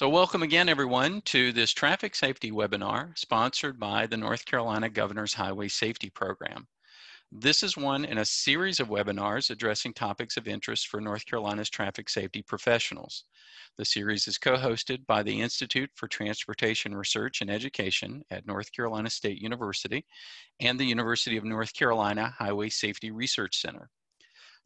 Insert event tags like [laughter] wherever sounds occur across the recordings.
So welcome again, everyone, to this traffic safety webinar sponsored by the North Carolina Governor's Highway Safety Program. This is one in a series of webinars addressing topics of interest for North Carolina's traffic safety professionals. The series is co-hosted by the Institute for Transportation Research and Education at North Carolina State University and the University of North Carolina Highway Safety Research Center.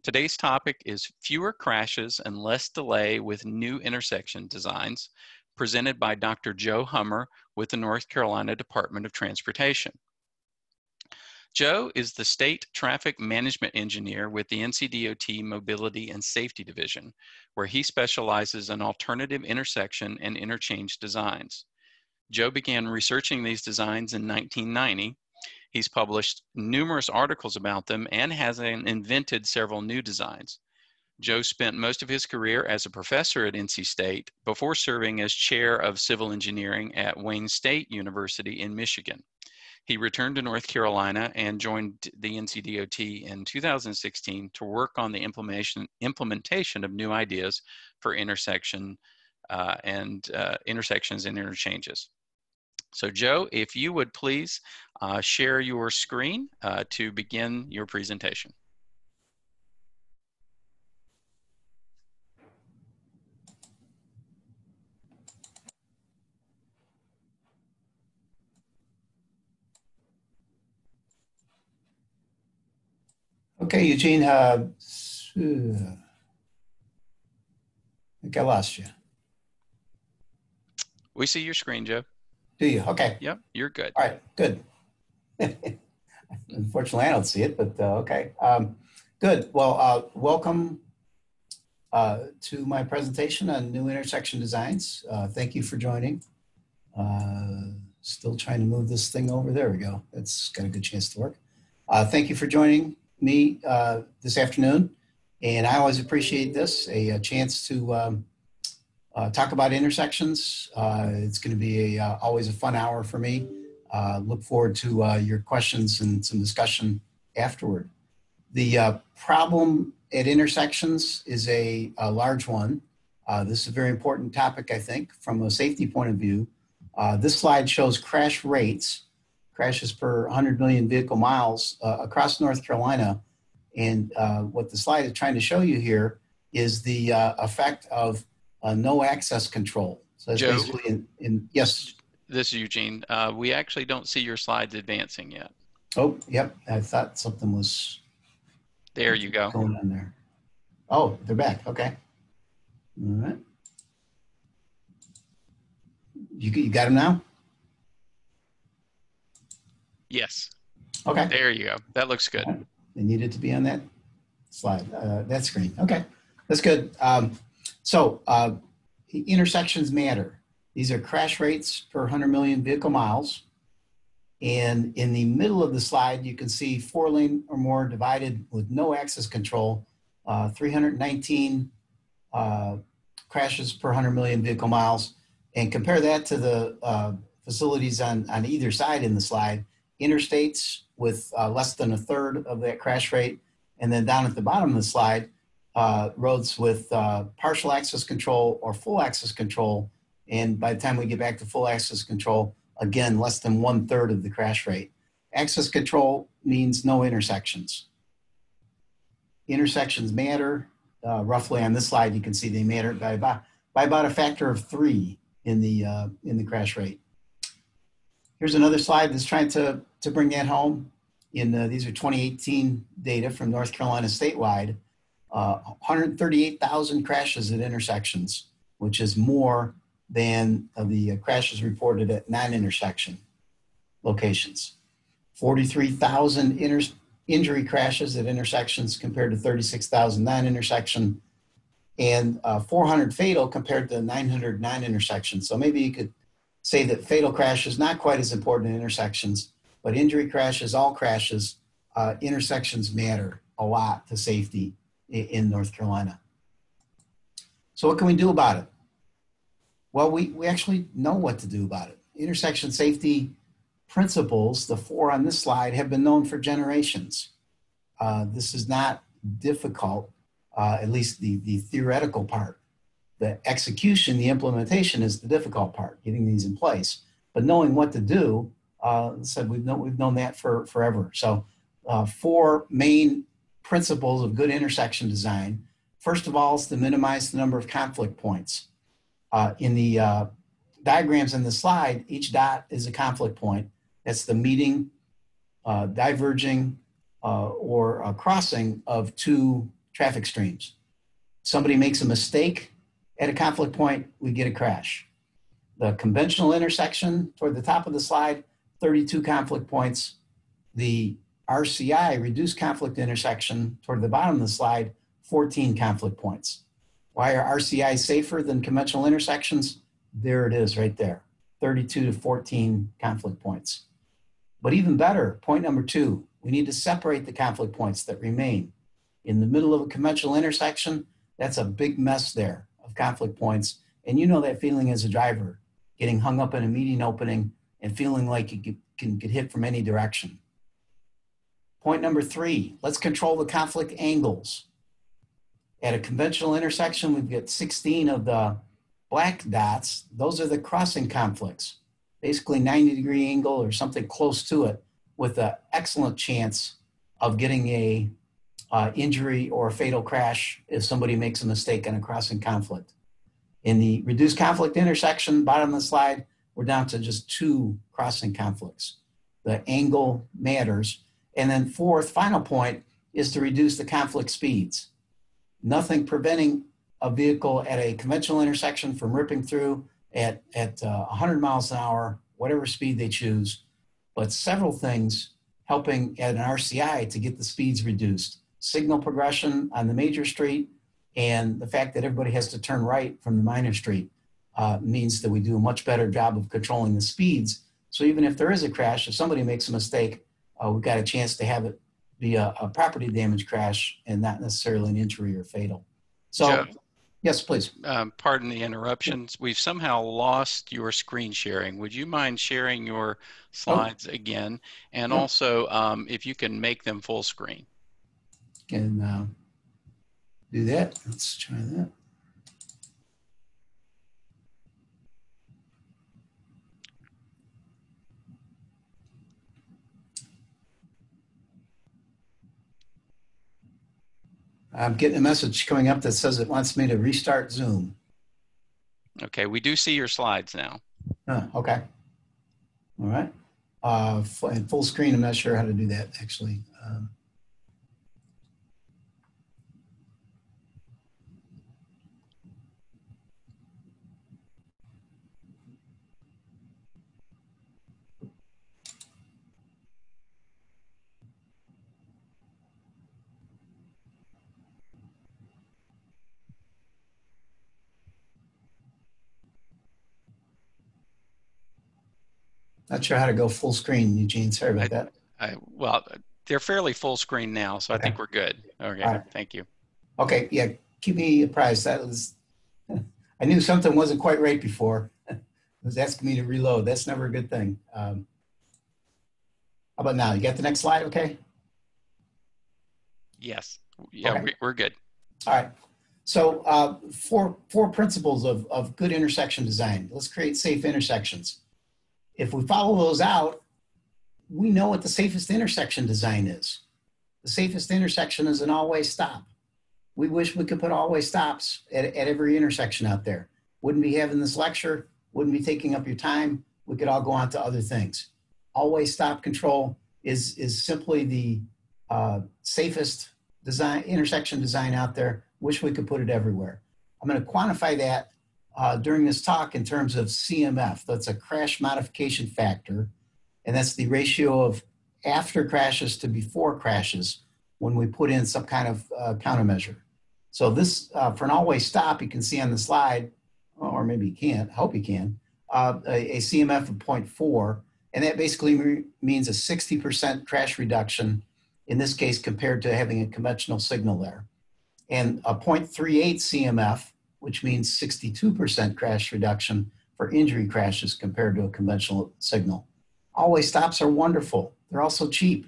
Today's topic is fewer crashes and less delay with new intersection designs, presented by Dr. Joe Hummer with the North Carolina Department of Transportation. Joe is the State Traffic Management Engineer with the NCDOT Mobility and Safety Division, where he specializes in alternative intersection and interchange designs. Joe began researching these designs in 1990 He's published numerous articles about them and has invented several new designs. Joe spent most of his career as a professor at NC State before serving as chair of civil engineering at Wayne State University in Michigan. He returned to North Carolina and joined the NCDOT in 2016 to work on the implementation, implementation of new ideas for intersection uh, and uh, intersections and interchanges. So Joe, if you would please uh, share your screen uh, to begin your presentation. Okay, Eugene, uh, I think I lost you. We see your screen, Joe. Do you? Okay. Yep, you're good. All right, good. [laughs] Unfortunately, I don't see it, but uh, okay. Um, good. Well, uh, welcome uh, to my presentation on new intersection designs. Uh, thank you for joining. Uh, still trying to move this thing over. There we go. That's got a good chance to work. Uh, thank you for joining me this afternoon. And I always appreciate this, a, a chance to um, uh, talk about intersections. Uh, it's going to be a, uh, always a fun hour for me. Uh, look forward to uh, your questions and some discussion afterward. The uh, problem at intersections is a, a large one. this is a very important topic, I think, from a safety point of view. this slide shows crash rates, crashes per 100 million vehicle miles across North Carolina. And what the slide is trying to show you here is the effect of uh, no access control. So that's Joe, basically in, in, yes. This is Eugene. Uh, we actually don't see your slides advancing yet. Oh, yep. I thought something was. There you go. Going on there. Oh, they're back. Okay. All right. You, you got them now? Yes. Okay. There you go. That looks good. Right. They needed to be on that slide, uh, that screen. Okay. That's good. Um, so uh, intersections matter. These are crash rates per 100 million vehicle miles. And in the middle of the slide, you can see four lane or more divided with no access control, uh, 319 uh, crashes per 100 million vehicle miles. And compare that to the uh, facilities on, on either side in the slide, interstates with uh, less than a third of that crash rate. And then down at the bottom of the slide, uh, roads with uh, partial access control or full access control. And by the time we get back to full access control, again, less than one third of the crash rate. Access control means no intersections. Intersections matter. Uh, roughly on this slide, you can see they matter by about, by about a factor of three in the, uh, in the crash rate. Here's another slide that's trying to, to bring that home. In uh, these are 2018 data from North Carolina statewide uh, 138,000 crashes at intersections, which is more than the uh, crashes reported at non-intersection locations. 43,000 injury crashes at intersections compared to 36,000 non-intersection and uh, 400 fatal compared to 900 non-intersections. So maybe you could say that fatal crash is not quite as important in intersections, but injury crashes, all crashes, uh, intersections matter a lot to safety in North Carolina. So what can we do about it? Well, we, we actually know what to do about it. Intersection safety principles, the four on this slide, have been known for generations. Uh, this is not difficult, uh, at least the, the theoretical part. The execution, the implementation is the difficult part, getting these in place. But knowing what to do, uh, said we've known we've known that for forever. So, uh, four main principles of good intersection design. First of all, is to minimize the number of conflict points. Uh, in the uh, diagrams in the slide, each dot is a conflict point. That's the meeting, uh, diverging, uh, or a crossing of two traffic streams. Somebody makes a mistake at a conflict point, we get a crash. The conventional intersection toward the top of the slide, 32 conflict points. The RCI, reduced conflict intersection, toward the bottom of the slide, 14 conflict points. Why are RCI safer than conventional intersections? There it is right there, 32 to 14 conflict points. But even better, point number two, we need to separate the conflict points that remain. In the middle of a conventional intersection, that's a big mess there of conflict points. And you know that feeling as a driver, getting hung up in a median opening and feeling like you can get hit from any direction. Point number three, let's control the conflict angles. At a conventional intersection, we've got 16 of the black dots. Those are the crossing conflicts, basically 90 degree angle or something close to it with an excellent chance of getting a uh, injury or a fatal crash if somebody makes a mistake on a crossing conflict. In the reduced conflict intersection, bottom of the slide, we're down to just two crossing conflicts. The angle matters. And then fourth, final point is to reduce the conflict speeds. Nothing preventing a vehicle at a conventional intersection from ripping through at, at uh, 100 miles an hour, whatever speed they choose, but several things helping at an RCI to get the speeds reduced. Signal progression on the major street and the fact that everybody has to turn right from the minor street uh, means that we do a much better job of controlling the speeds. So even if there is a crash, if somebody makes a mistake, uh, we've got a chance to have it be a, a, property damage crash and not necessarily an injury or fatal. So, Joe, yes, please. Um, pardon the interruptions. We've somehow lost your screen sharing. Would you mind sharing your slides oh. again? And yeah. also, um, if you can make them full screen. Can uh, do that. Let's try that. I'm getting a message coming up that says it wants me to restart Zoom. Okay, we do see your slides now. Okay. All right. Uh, full screen, I'm not sure how to do that actually. Um, Not sure how to go full screen, Eugene. Sorry about I, that. I, well, they're fairly full screen now, so okay. I think we're good. Okay, right. thank you. Okay, yeah, keep me apprised. That was, [laughs] I knew something wasn't quite right before. [laughs] it was asking me to reload. That's never a good thing. Um, how about now? You got the next slide, okay? Yes. Yeah, okay. we're good. All right. So uh, four, four principles of, of good intersection design. Let's create safe intersections if we follow those out, we know what the safest intersection design is. The safest intersection is an all-way stop. We wish we could put all-way stops at, at every intersection out there. Wouldn't be having this lecture, wouldn't be taking up your time. We could all go on to other things. All-way stop control is, is simply the uh, safest design intersection design out there. Wish we could put it everywhere. I'm going to quantify that uh, during this talk in terms of CMF. That's a crash modification factor, and that's the ratio of after crashes to before crashes when we put in some kind of uh, countermeasure. So this, uh, for an all-way stop, you can see on the slide, or maybe you can't, I hope you can, uh, a, a, CMF of 0.4, and that basically means a 60% crash reduction, in this case compared to having a conventional signal there. And a 0.38 CMF which means 62% crash reduction for injury crashes compared to a conventional signal. All-way stops are wonderful. They're also cheap.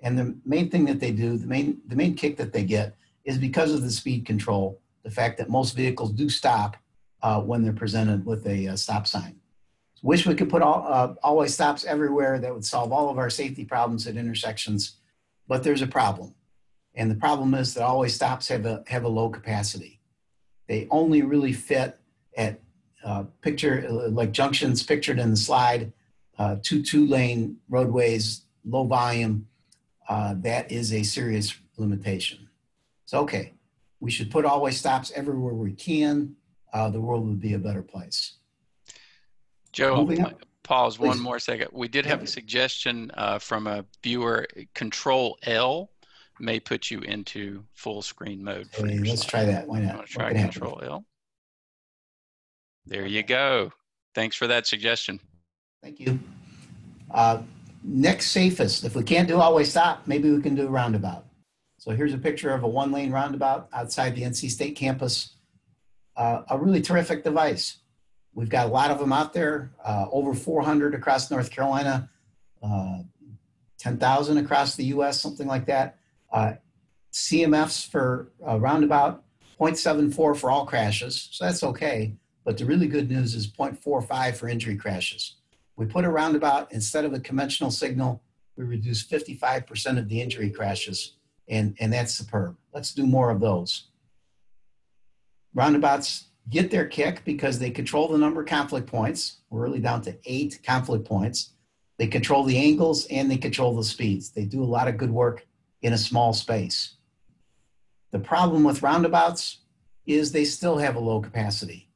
And the main thing that they do, the main, the main kick that they get is because of the speed control, the fact that most vehicles do stop uh, when they're presented with a, uh stop sign. Wish we could put all, uh, all-way stops everywhere that would solve all of our safety problems at intersections, but there's a problem. And the problem is that all-way stops have a, have a low capacity. They only really fit at uh, picture, like junctions pictured in the slide, uh, two two lane roadways, low volume, uh, that is a serious limitation. So, okay, we should put all-way stops everywhere we can. Uh, the world would be a better place. Joe, pause Please. one more second. We did have a suggestion uh, from a viewer. Control L may put you into full screen mode. For Hey, let's try that. Why not? try could happen? Control L? There you go. Thanks for that suggestion. Thank you. Uh, next safest, if we can't do all-way stop, maybe we can do a roundabout. So here's a picture of a one lane roundabout outside the NC State campus. Uh, a really terrific device. We've got a lot of them out there, uh, over 400 across North Carolina, uh, 10,000 across the US, something like that. Uh, CMFs for uh, roundabout, 0.74 for all crashes, so that's okay. But the really good news is 0.45 for injury crashes. We put a roundabout instead of a conventional signal, we reduce 55% of the injury crashes, and, and that's superb. Let's do more of those. Roundabouts get their kick because they control the number of conflict points. We're really down to eight conflict points. They control the angles and they control the speeds. They do a lot of good work in a small space. The problem with roundabouts is they still have a low capacity.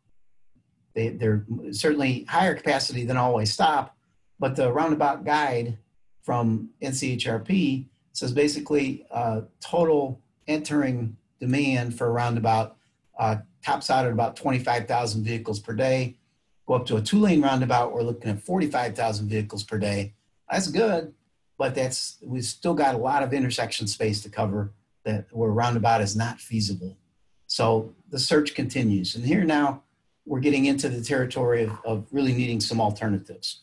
They, they're certainly higher capacity than all-way stop, but the roundabout guide from NCHRP says basically uh, total entering demand for a roundabout uh, tops out at about 25,000 vehicles per day. Go up to a two lane roundabout, we're looking at 45,000 vehicles per day. That's good, but that's we've still got a lot of intersection space to cover that where roundabout is not feasible. So the search continues. And here now we're getting into the territory of, of really needing some alternatives.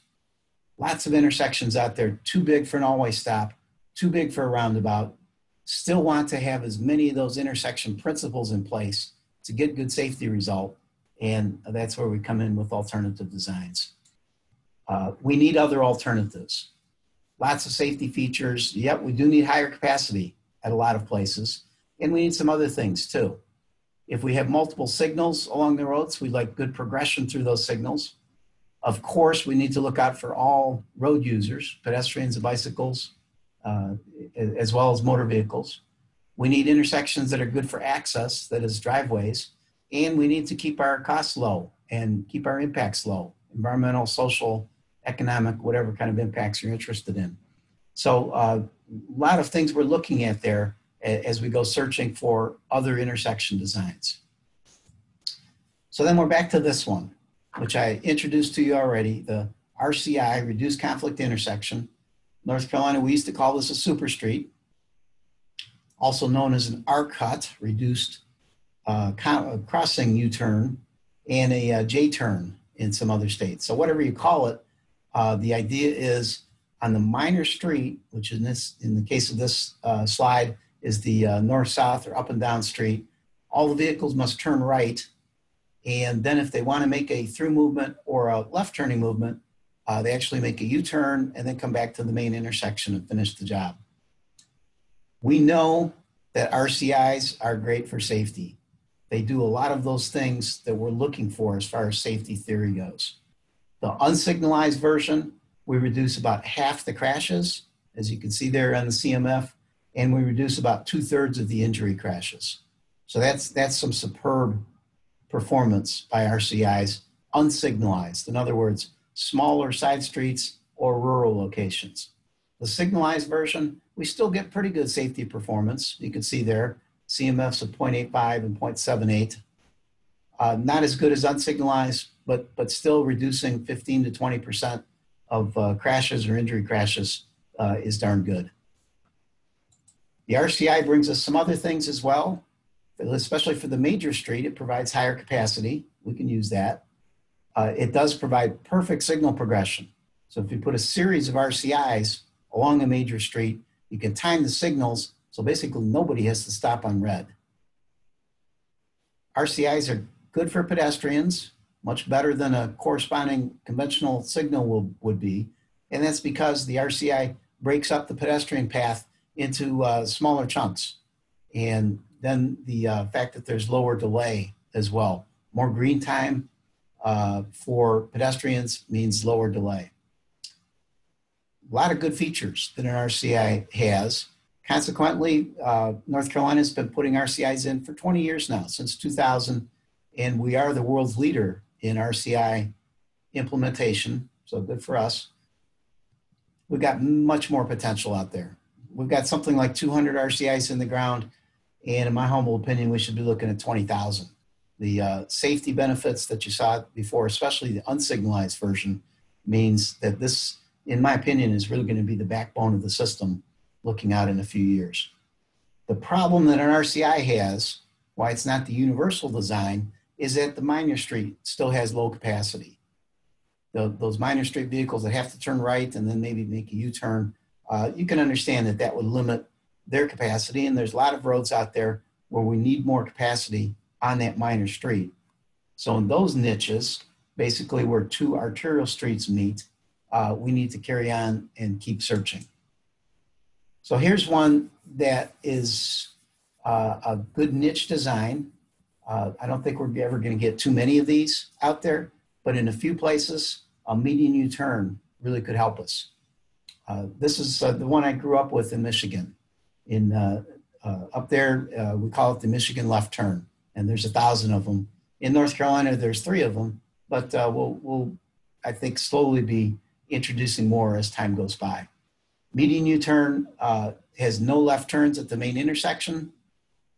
Lots of intersections out there, too big for an all-way stop, too big for a roundabout. Still want to have as many of those intersection principles in place to get good safety result. And that's where we come in with alternative designs. Uh, we need other alternatives. Lots of safety features. Yep, we do need higher capacity at a lot of places. And we need some other things too. If we have multiple signals along the roads, we like good progression through those signals. Of course, we need to look out for all road users, pedestrians and bicycles, uh, as well as motor vehicles. We need intersections that are good for access, that is driveways, and we need to keep our costs low and keep our impacts low, environmental, social, economic, whatever kind of impacts you're interested in. So uh, a lot of things we're looking at there as we go searching for other intersection designs. So then we're back to this one, which I introduced to you already, the RCI, Reduced Conflict Intersection. North Carolina, we used to call this a super street, also known as an RCUT, reduced uh, uh, crossing U-turn, and a uh, J-turn in some other states. So whatever you call it, uh, the idea is on the minor street, which in this, in the case of this uh, slide, is the uh, north-south or up and down street. All the vehicles must turn right, and then if they want to make a through movement or a left turning movement, uh, they actually make a U-turn and then come back to the main intersection and finish the job. We know that RCIs are great for safety. They do a lot of those things that we're looking for as far as safety theory goes. The unsignalized version, we reduce about half the crashes, as you can see there on the CMF, and we reduce about two thirds of the injury crashes. So that's, that's some superb performance by RCIs, unsignalized. In other words, smaller side streets or rural locations. The signalized version, we still get pretty good safety performance. You can see there, CMFs of 0.85 and 0.78. Uh, not as good as unsignalized, but, but still reducing 15 to 20% of uh, crashes or injury crashes uh, is darn good. The RCI brings us some other things as well, especially for the major street. It provides higher capacity. We can use that. Uh, it does provide perfect signal progression. So if you put a series of RCIs along a major street, you can time the signals so basically nobody has to stop on red. RCIs are good for pedestrians, much better than a corresponding conventional signal will, would be. And that's because the RCI breaks up the pedestrian path into uh, smaller chunks. And then the uh, fact that there's lower delay as well. More green time uh, for pedestrians means lower delay. A lot of good features that an RCI has. Consequently, uh, North Carolina has been putting RCIs in for 20 years now, since 2000, and we are the world's leader in RCI implementation, so good for us. We've got much more potential out there. We've got something like 200 RCIs in the ground, and in my humble opinion, we should be looking at 20,000. The uh, safety benefits that you saw before, especially the unsignalized version, means that this, in my opinion, is really going to be the backbone of the system looking out in a few years. The problem that an RCI has, why it's not the universal design, is that the minor street still has low capacity. The, those minor street vehicles that have to turn right and then maybe make a U-turn, uh, you can understand that that would limit their capacity. And there's a lot of roads out there where we need more capacity on that minor street. So in those niches, basically where two arterial streets meet, uh, we need to carry on and keep searching. So here's one that is uh, a good niche design. Uh, I don't think we're ever going to get too many of these out there, but in a few places, a median U-turn really could help us. Uh, this is uh, the one I grew up with in Michigan. In uh, uh, up there, we call it the Michigan left turn, and there's a thousand of them. In North Carolina, there's three of them, but we'll, we'll, I think, slowly be introducing more as time goes by. Median U-turn uh, has no left turns at the main intersection.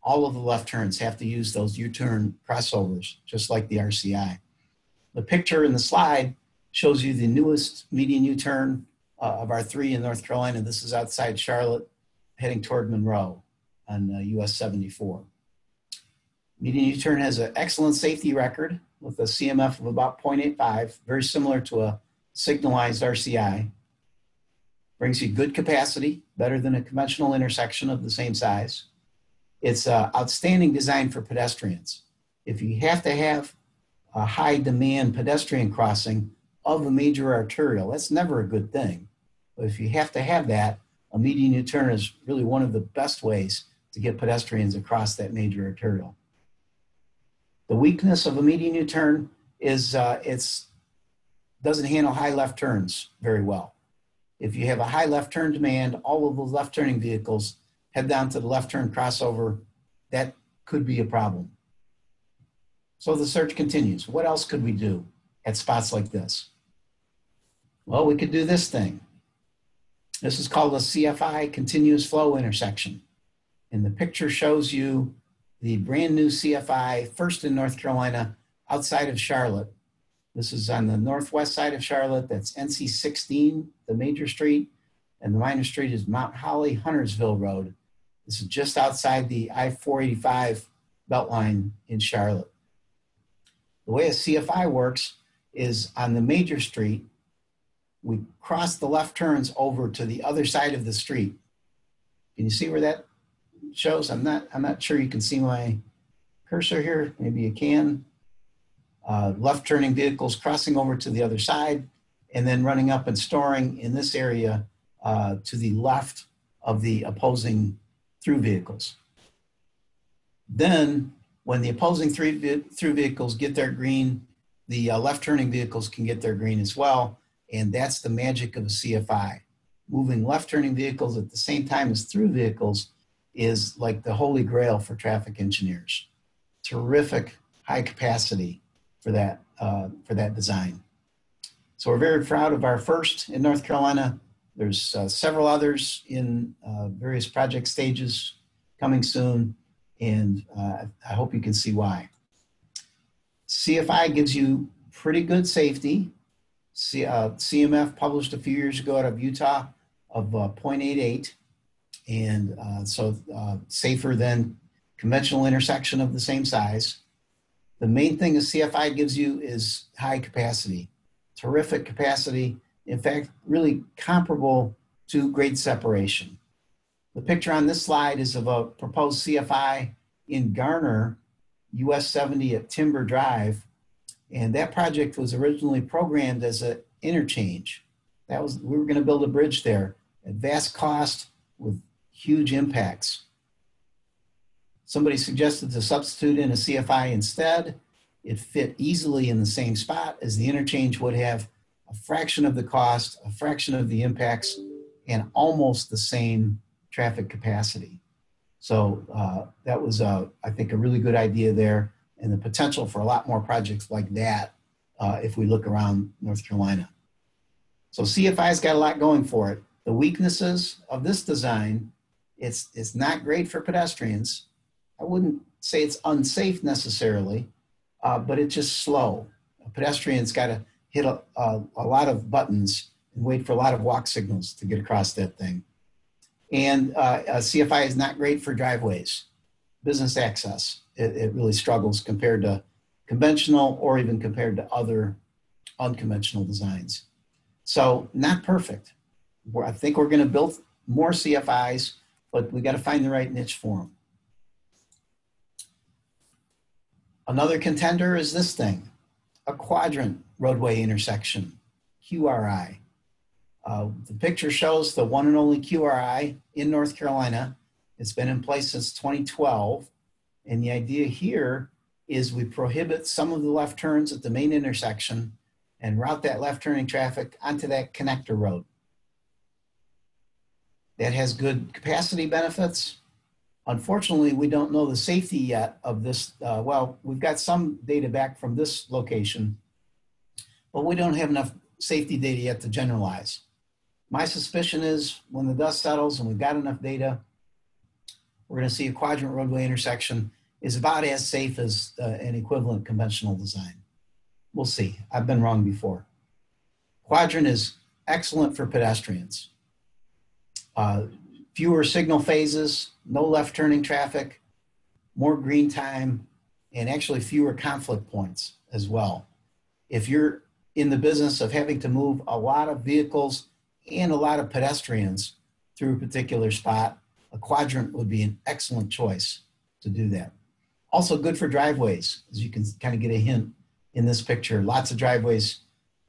All of the left turns have to use those U-turn crossovers, just like the RCI. The picture in the slide shows you the newest median U-turn uh, of our three in North Carolina. This is outside Charlotte, heading toward Monroe on uh, US 74. Median U-turn has an excellent safety record with a CMF of about 0.85, very similar to a signalized RCI brings you good capacity, better than a conventional intersection of the same size. It's uh, outstanding design for pedestrians. If you have to have a high demand pedestrian crossing of a major arterial, that's never a good thing. But if you have to have that, a median U-turn is really one of the best ways to get pedestrians across that major arterial. The weakness of a median U-turn is uh, doesn't handle high left turns very well. If you have a high left turn demand, all of those left turning vehicles head down to the left turn crossover. That could be a problem. So the search continues. What else could we do at spots like this? Well, we could do this thing. This is called a CFI continuous flow intersection. And the picture shows you the brand new CFI, first in North Carolina, outside of Charlotte, this is on the northwest side of Charlotte. That's NC 16, the major street. And the minor street is Mount Holly, Huntersville Road. This is just outside the I 485 beltline in Charlotte. The way a CFI works is on the major street, we cross the left turns over to the other side of the street. Can you see where that shows? I'm not, I'm not sure you can see my cursor here. Maybe you can uh, left turning vehicles crossing over to the other side, and then running up and storing in this area uh, to the left of the opposing through vehicles. Then, when the opposing through vehicles get their green, the uh, left turning vehicles can get their green as well, and that's the magic of a CFI. Moving left turning vehicles at the same time as through vehicles is like the holy grail for traffic engineers. Terrific high capacity for that, uh, for that design. So we're very proud of our first in North Carolina. There's uh, several others in uh, various project stages coming soon, and uh, I hope you can see why. CFI gives you pretty good safety. C, uh, CMF published a few years ago out of Utah of uh, 0.88, and so safer than conventional intersection of the same size. The main thing a CFI gives you is high capacity, terrific capacity. In fact, really comparable to grade separation. The picture on this slide is of a proposed CFI in Garner US 70 at Timber Drive. And that project was originally programmed as an interchange. That was, we were going to build a bridge there at vast cost with huge impacts. Somebody suggested to substitute in a CFI instead. It fit easily in the same spot as the interchange would have a fraction of the cost, a fraction of the impacts, and almost the same traffic capacity. So uh, that was, uh, I think, a really good idea there and the potential for a lot more projects like that uh, if we look around North Carolina. So CFI's got a lot going for it. The weaknesses of this design, it's, it's not great for pedestrians. I wouldn't say it's unsafe necessarily, uh, but it's just slow. A pedestrian's got to hit a, a, a lot of buttons and wait for a lot of walk signals to get across that thing. And uh, CFI is not great for driveways, business access. It, it, really struggles compared to conventional or even compared to other unconventional designs. So not perfect. We're, I think we're going to build more CFIs, but we got to find the right niche for them. Another contender is this thing, a quadrant roadway intersection, QRI. Uh, the picture shows the one and only QRI in North Carolina. It's been in place since 2012. And the idea here is we prohibit some of the left turns at the main intersection and route that left turning traffic onto that connector road. That has good capacity benefits. Unfortunately, we don't know the safety yet of this. Uh, well, we've got some data back from this location, but we don't have enough safety data yet to generalize. My suspicion is when the dust settles and we've got enough data, we're going to see a quadrant roadway intersection is about as safe as uh, an equivalent conventional design. We'll see. I've been wrong before. Quadrant is excellent for pedestrians. Uh, fewer signal phases, no left turning traffic, more green time, and actually fewer conflict points as well. If you're in the business of having to move a lot of vehicles and a lot of pedestrians through a particular spot, a quadrant would be an excellent choice to do that. Also good for driveways, as you can kind of get a hint in this picture. Lots of driveways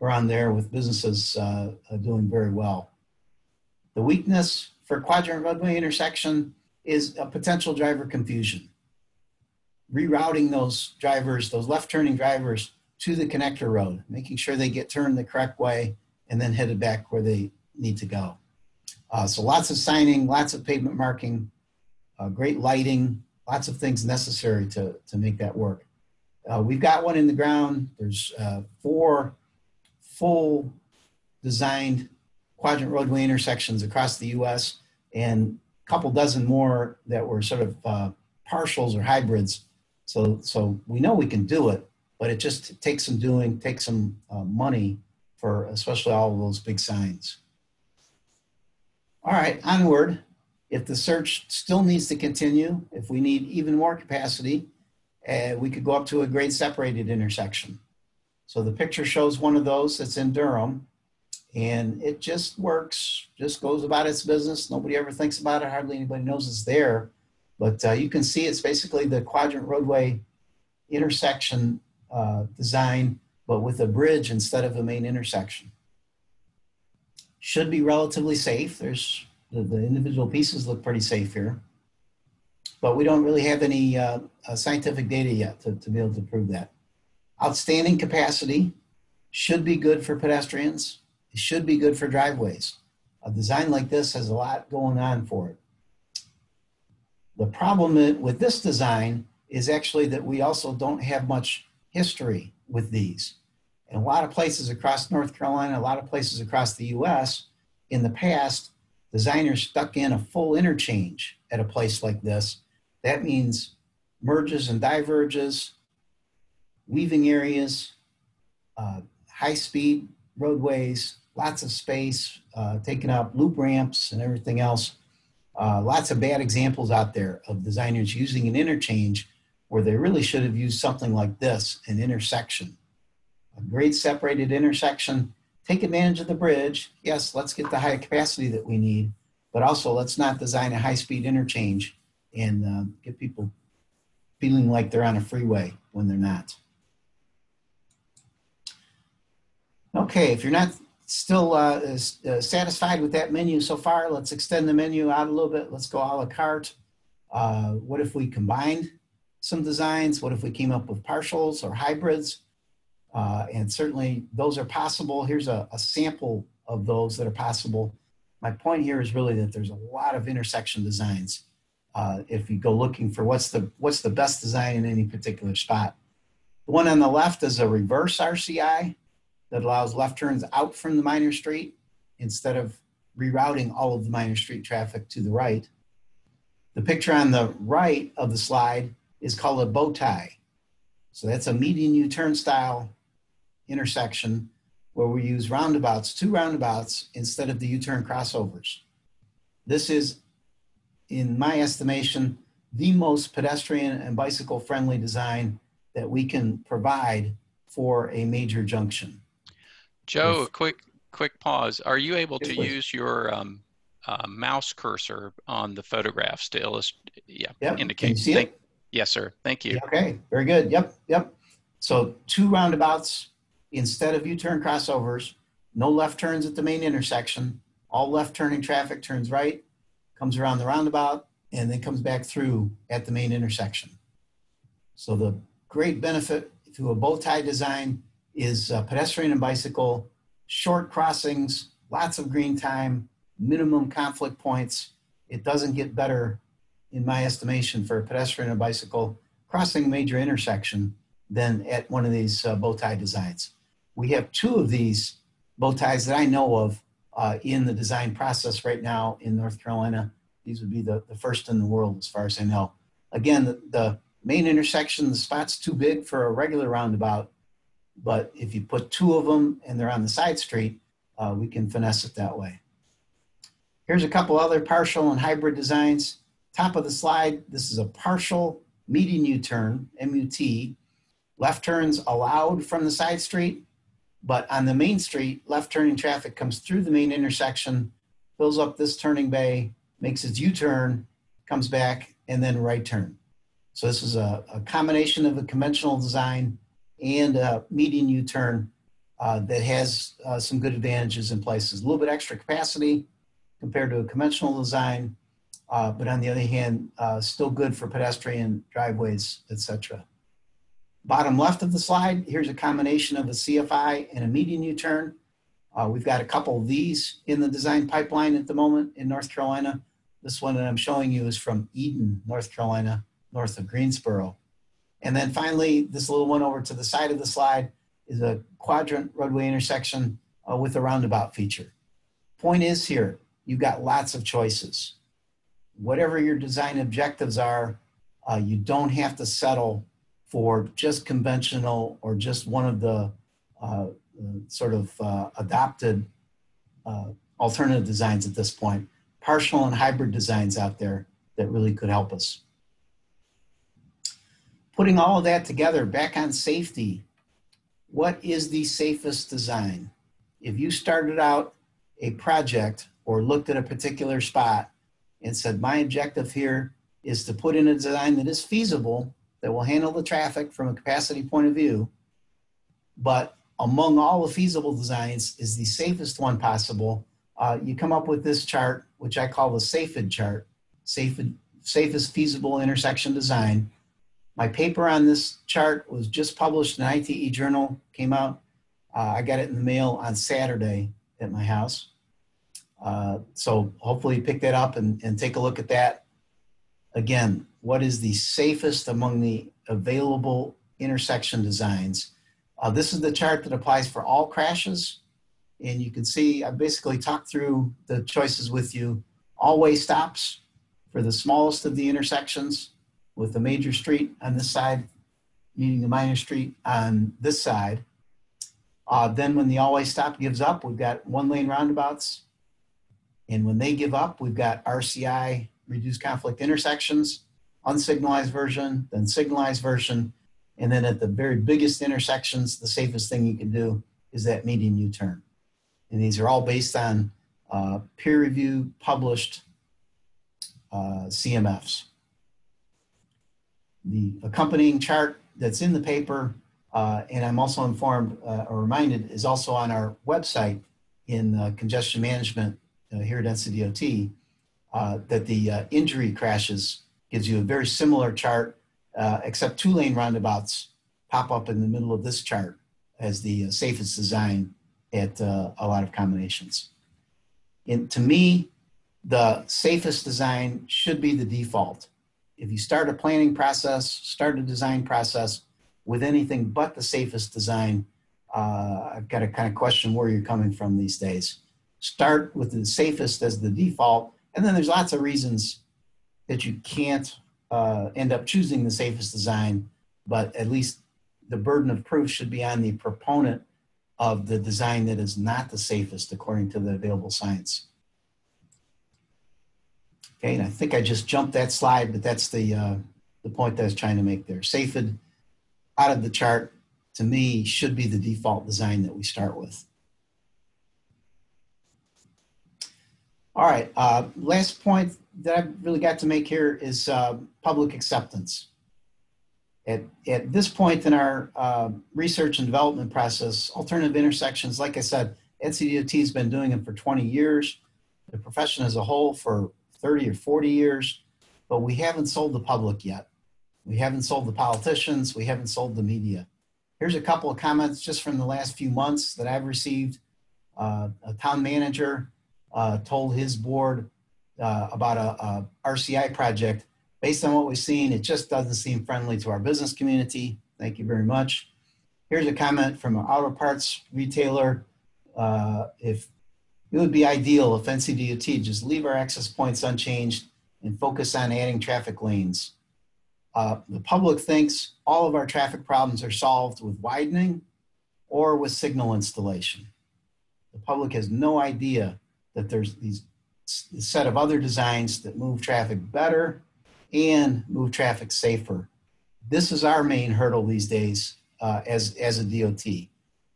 around there with businesses uh, uh, doing very well. The weakness for quadrant roadway intersection is a potential driver confusion. Rerouting those drivers, those left turning drivers to the connector road, making sure they get turned the correct way and then headed back where they need to go. Uh, so lots of signing, lots of pavement marking, uh, great lighting, lots of things necessary to, to make that work. Uh, we've got one in the ground. There's uh, four full designed quadrant roadway intersections across the US and a couple dozen more that were sort of uh, partials or hybrids. So, so we know we can do it, but it just takes some doing, takes some uh, money for especially all of those big signs. All right, onward. If the search still needs to continue, if we need even more capacity, uh, we could go up to a grade separated intersection. So the picture shows one of those that's in Durham and it just works, just goes about its business. Nobody ever thinks about it. Hardly anybody knows it's there. But uh, you can see it's basically the quadrant roadway intersection uh, design, but with a bridge instead of a main intersection should be relatively safe. There's the, the individual pieces look pretty safe here, but we don't really have any uh, uh, scientific data yet to, to be able to prove that. Outstanding capacity should be good for pedestrians. It should be good for driveways. A design like this has a lot going on for it. The problem with this design is actually that we also don't have much history with these. In a lot of places across North Carolina, a lot of places across the US, in the past, designers stuck in a full interchange at a place like this. That means merges and diverges, weaving areas, uh, high speed roadways, lots of space uh, taken up, loop ramps, and everything else. Uh, lots of bad examples out there of designers using an interchange where they really should have used something like this an intersection a grade separated intersection, take advantage of the bridge. Yes, let's get the high capacity that we need, but also let's not design a high speed interchange and uh, get people feeling like they're on a freeway when they're not. Okay, if you're not still uh, uh, satisfied with that menu so far, let's extend the menu out a little bit. Let's go a la carte. Uh, what if we combined some designs? What if we came up with partials or hybrids? Uh, and certainly those are possible. Here's a, a sample of those that are possible. My point here is really that there's a lot of intersection designs. Uh, if you go looking for what's the what's the best design in any particular spot. The one on the left is a reverse RCI that allows left turns out from the minor street instead of rerouting all of the minor street traffic to the right. The picture on the right of the slide is called a bow tie. So that's a median U-turn style intersection where we use roundabouts, two roundabouts instead of the U-turn crossovers. This is, in my estimation, the most pedestrian and bicycle friendly design that we can provide for a major junction. Joe, a quick quick pause. Are you able to Yes, use your um, uh, mouse cursor on the photographs to illustrate? Yeah, Yep, can you indicate. see Thank, it? Yes, sir. Thank you. Okay, very good. Yep, yep. So two roundabouts instead of U-turn crossovers, no left turns at the main intersection. All left turning traffic turns right, comes around the roundabout, and then comes back through at the main intersection. So the great benefit to a bow tie design is uh, pedestrian and bicycle, short crossings, lots of green time, minimum conflict points. It doesn't get better, in my estimation, for a pedestrian and bicycle crossing a major intersection than at one of these uh, bow tie designs. We have two of these bow ties that I know of uh, in the design process right now in North Carolina. These would be the, the first in the world as far as I know. Again, the, the main intersection, the spot's too big for a regular roundabout, but if you put two of them and they're on the side street, uh, we can finesse it that way. Here's a couple other partial and hybrid designs. Top of the slide, this is a partial median U-turn, MUT. Left turns allowed from the side street, but on the main street, left turning traffic comes through the main intersection, fills up this turning bay, makes its U-turn, comes back, and then right turn. So this is a, a combination of a conventional design and a median U-turn uh, that has uh, some good advantages in places. A little bit extra capacity compared to a conventional design, uh, but on the other hand, uh, still good for pedestrian driveways, etc. Bottom left of the slide, here's a combination of a CFI and a median U-turn. Uh, we've got a couple of these in the design pipeline at the moment in North Carolina. This one that I'm showing you is from Eden, North Carolina, north of Greensboro. And then finally, this little one over to the side of the slide is a quadrant roadway intersection uh, with a roundabout feature. Point is here, you've got lots of choices. Whatever your design objectives are, uh, you don't have to settle for just conventional or just one of the uh, sort of uh, adopted uh, alternative designs at this point. Partial and hybrid designs out there that really could help us. Putting all of that together, back on safety, what is the safest design? If you started out a project or looked at a particular spot and said, my objective here is to put in a design that is feasible, that will handle the traffic from a capacity point of view, but among all the feasible designs is the safest one possible, uh, you come up with this chart, which I call the SAFED chart, SAFED, safest feasible intersection design. My paper on this chart was just published in ITE Journal, came out. Uh, I got it in the mail on Saturday at my house. Uh, so hopefully pick that up and, and take a look at that. Again, what is the safest among the available intersection designs? Uh, this is the chart that applies for all crashes. And you can see I basically talked through the choices with you. All-way stops for the smallest of the intersections with the major street on this side meeting the minor street on this side. Uh, then when the all-way stop gives up, we've got one lane roundabouts. And when they give up, we've got RCI, reduced conflict intersections, unsignalized version, then signalized version. And then at the very biggest intersections, the safest thing you can do is that median U-turn. And these are all based on uh, peer review published uh, CMFs. the accompanying chart that's in the paper, uh, and I'm also informed uh, or reminded, is also on our website in uh, congestion management uh, here at NCDOT, uh, that the uh, injury crashes gives you a very similar chart, except two lane roundabouts pop up in the middle of this chart as the safest design at a lot of combinations. And to me, the safest design should be the default. If you start a planning process, start a design process with anything but the safest design, uh, I've got to kind of question where you're coming from these days. Start with the safest as the default, and then there's lots of reasons that you can't uh, end up choosing the safest design, but at least the burden of proof should be on the proponent of the design that is not the safest according to the available science. Okay, and I think I just jumped that slide, but that's the, uh, the point that I was trying to make there. SAFED out of the chart, to me, should be the default design that we start with. All right, uh, last point that I've really got to make here is uh, public acceptance. At, at this point in our uh, research and development process, alternative intersections, like I said, NCDOT has been doing them for 20 years. The profession as a whole for 30 or 40 years, but we haven't sold the public yet. We haven't sold the politicians. We haven't sold the media. Here's a couple of comments just from the last few months that I've received. Uh, a town manager uh, told his board uh, about a, a, RCI project. Based on what we've seen, it just doesn't seem friendly to our business community. Thank you very much. Here's a comment from an auto parts retailer. Uh, if it would be ideal if NCDOT just leave our access points unchanged and focus on adding traffic lanes. Uh, the public thinks all of our traffic problems are solved with widening or with signal installation. The public has no idea that there's these set of other designs that move traffic better and move traffic safer. This is our main hurdle these days uh, as, as a DOT,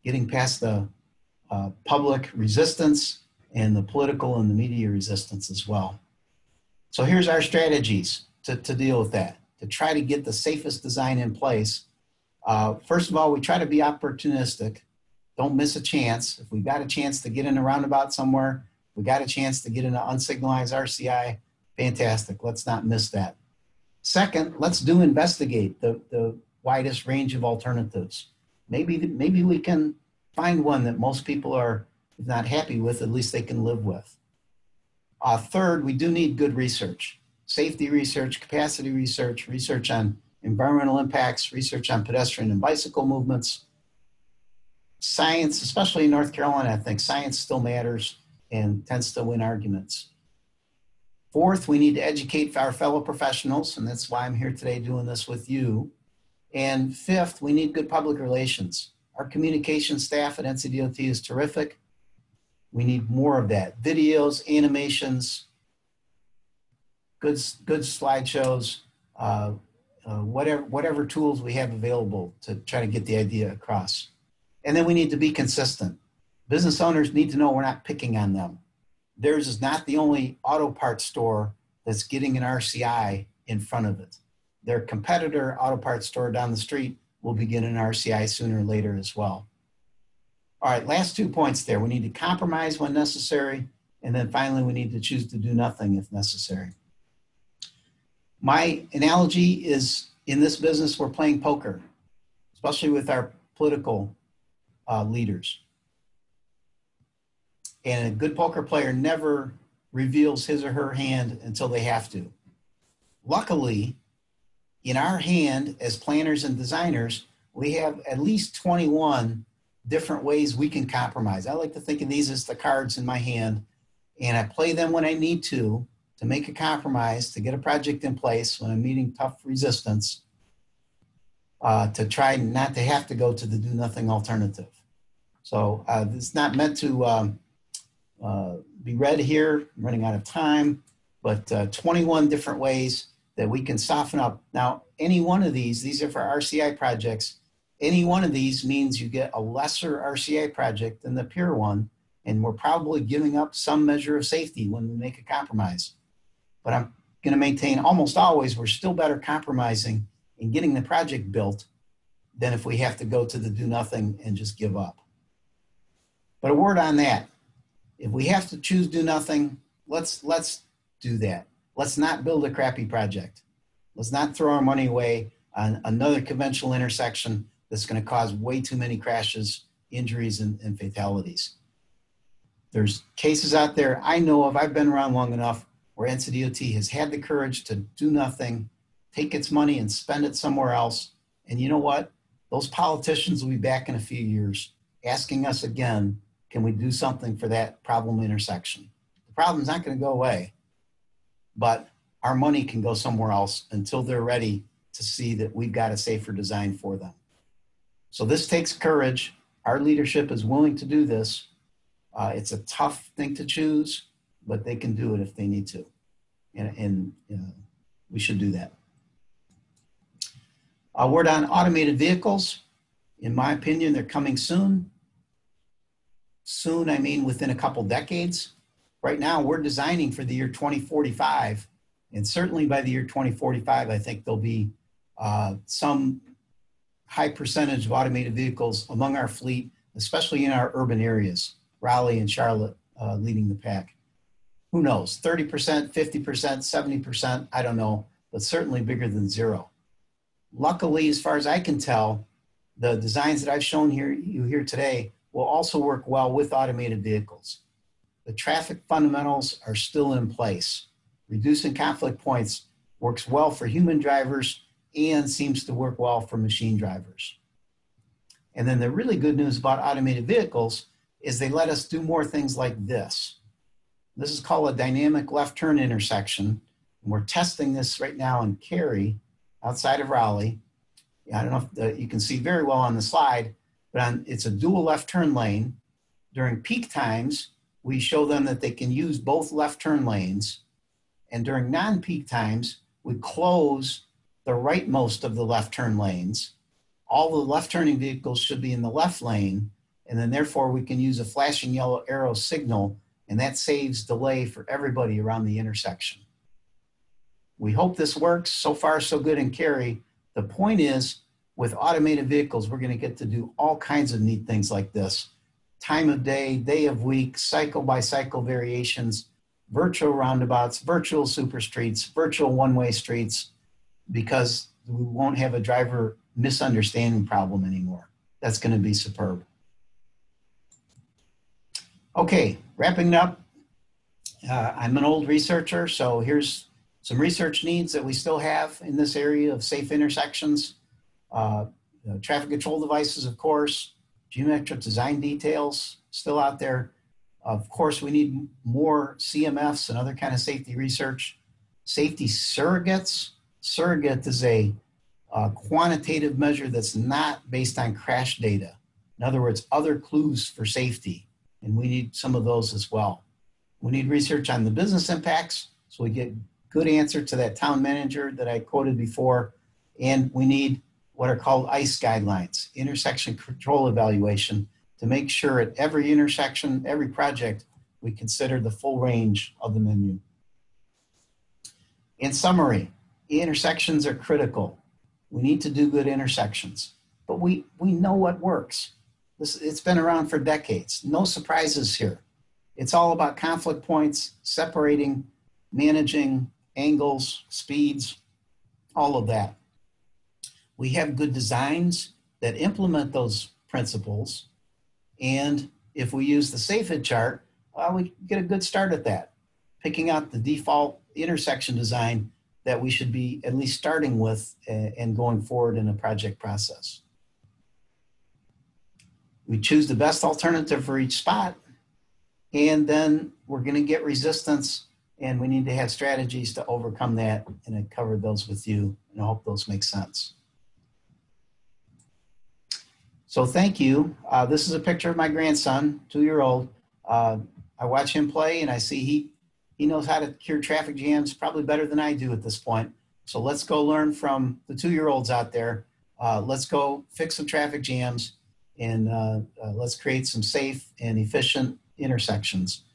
getting past the uh, public resistance and the political and the media resistance as well. So here's our strategies to, to deal with that, to try to get the safest design in place. Uh, first of all, we try to be opportunistic. Don't miss a chance. If we've got a chance to get in a roundabout somewhere, we got a chance to get in an unsignalized RCI, fantastic. Let's not miss that. Second, let's do investigate the, the widest range of alternatives. Maybe, maybe we can find one that most people are not happy with, at least they can live with. Uh, third, we do need good research, safety research, capacity research, research on environmental impacts, research on pedestrian and bicycle movements. Science, especially in North Carolina, I think science still matters and tends to win arguments. Fourth, we need to educate our fellow professionals, and that's why I'm here today doing this with you. And fifth, we need good public relations. Our communication staff at NCDOT is terrific. We need more of that. Videos, animations, good, good slideshows, uh, uh, whatever, whatever tools we have available to try to get the idea across. And then we need to be consistent. Business owners need to know we're not picking on them. Theirs is not the only auto parts store that's getting an RCI in front of it. Their competitor auto parts store down the street will begin an RCI sooner or later as well. All right, last two points there. We need to compromise when necessary, and then finally, we need to choose to do nothing if necessary. My analogy is in this business, we're playing poker, especially with our political uh, leaders. And a good poker player never reveals his or her hand until they have to. Luckily, in our hand as planners and designers, we have at least 21 different ways we can compromise. I like to think of these as the cards in my hand, and I play them when I need to to make a compromise, to get a project in place when I'm meeting tough resistance, uh, to try not to have to go to the do nothing alternative. So uh, it's not meant to um, be read here. I'm running out of time, but uh, 21 different ways that we can soften up. Now, any one of these, these are for RCI projects, any one of these means you get a lesser RCI project than the peer one, and we're probably giving up some measure of safety when we make a compromise. But I'm going to maintain almost always we're still better compromising and getting the project built than if we have to go to the do nothing and just give up. But a word on that. If we have to choose do nothing, let's let's do that. Let's not build a crappy project. Let's not throw our money away on another conventional intersection that's going to cause way too many crashes, injuries, and, and fatalities. There's cases out there I know of, I've been around long enough, where NCDOT has had the courage to do nothing, take its money and spend it somewhere else. And you know what? Those politicians will be back in a few years asking us again, can we do something for that problem intersection? The problem's not going to go away, but our money can go somewhere else until they're ready to see that we've got a safer design for them. So this takes courage. Our leadership is willing to do this. Uh, it's a tough thing to choose, but they can do it if they need to. And, and uh, we should do that. A word on automated vehicles. In my opinion, they're coming soon. Soon, I mean within a couple decades. Right now, we're designing for the year 2045. And certainly by the year 2045, I think there'll be uh, some high percentage of automated vehicles among our fleet, especially in our urban areas, Raleigh and Charlotte uh, leading the pack. Who knows, 30%, 50%, 70%, I don't know, but certainly bigger than zero. Luckily, as far as I can tell, the designs that I've shown here, you here today will also work well with automated vehicles. The traffic fundamentals are still in place. Reducing conflict points works well for human drivers and seems to work well for machine drivers. And then the really good news about automated vehicles is they let us do more things like this. This is called a dynamic left turn intersection. And we're testing this right now in Cary, outside of Raleigh. I don't know if uh, you can see very well on the slide, but on, it's a dual left turn lane. During peak times, we show them that they can use both left turn lanes. And during non-peak times, we close the rightmost of the left turn lanes. All the left turning vehicles should be in the left lane, and then therefore we can use a flashing yellow arrow signal, and that saves delay for everybody around the intersection. We hope this works. So far, so good in Cary. The point is, with automated vehicles, we're going to get to do all kinds of neat things like this. Time of day, day of week, cycle by cycle variations, virtual roundabouts, virtual super streets, virtual one-way streets, because we won't have a driver misunderstanding problem anymore. That's going to be superb. Okay, wrapping up. Uh, I'm an old researcher, so here's some research needs that we still have in this area of safe intersections. Uh, traffic control devices, of course, geometric design details still out there. Of course, we need more CMFs and other kind of safety research. Safety surrogates, surrogate is a, a quantitative measure that's not based on crash data. In other words, other clues for safety. And we need some of those as well. We need research on the business impacts so we get good answer to that town manager that I quoted before. And we need what are called ICE guidelines, intersection control evaluation, to make sure at every intersection, every project, we consider the full range of the menu. In summary, intersections are critical. We need to do good intersections, but we, we know what works. This, it's been around for decades. No surprises here. It's all about conflict points, separating, managing angles, speeds, all of that. We have good designs that implement those principles. And if we use the SAFED chart, well, we get a good start at that, picking out the default intersection design that we should be at least starting with and going forward in a project process. We choose the best alternative for each spot, and then we're going to get resistance, and we need to have strategies to overcome that. And I covered those with you, and I hope those make sense. So thank you. Uh, this is a picture of my grandson, two-year-old. Uh, I watch him play, and I see he he knows how to cure traffic jams probably better than I do at this point. So let's go learn from the two-year-olds out there. Uh, let's go fix some traffic jams and uh, uh, let's create some safe and efficient intersections.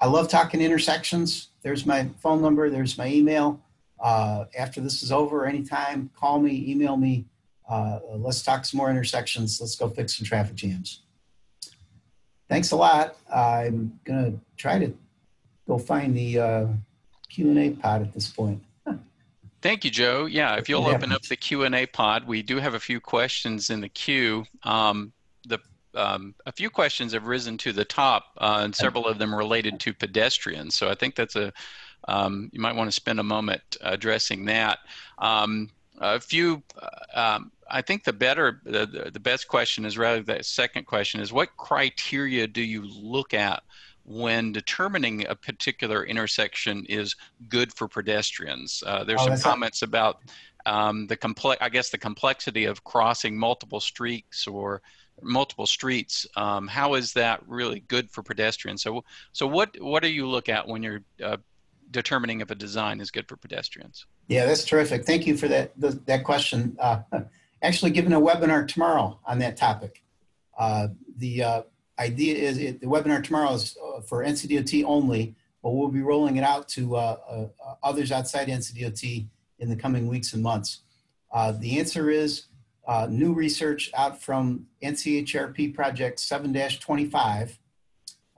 I love talking intersections. There's my phone number. There's my email. Uh, after this is over, anytime, call me, email me. Uh, let's talk some more intersections. Let's go fix some traffic jams. Thanks a lot. I'm gonna try to go find the uh, Q&A pod at this point. Thank you, Joe. Yeah, if you'll open up the Q&A pod, we do have a few questions in the queue. Um, the um, a few questions have risen to the top, uh, and several of them related to pedestrians. So I think that's a um, you might want to spend a moment addressing that. Um, a few, uh, um, I think the better, the, the best question is rather the second question is what criteria do you look at when determining a particular intersection is good for pedestrians. Uh, there's oh, some comments about um, the complex, I guess the complexity of crossing multiple streets or multiple streets. Um, how is that really good for pedestrians? So, so what what do you look at when you're uh, determining if a design is good for pedestrians? Yeah, that's terrific. Thank you for that that question. Uh, actually, giving a webinar tomorrow on that topic. Uh, the uh, idea is it, the webinar tomorrow is uh, for NCDOT only, but we'll be rolling it out to uh, uh, others outside NCDOT in the coming weeks and months. Uh, the answer is uh, new research out from NCHRP project 7-25.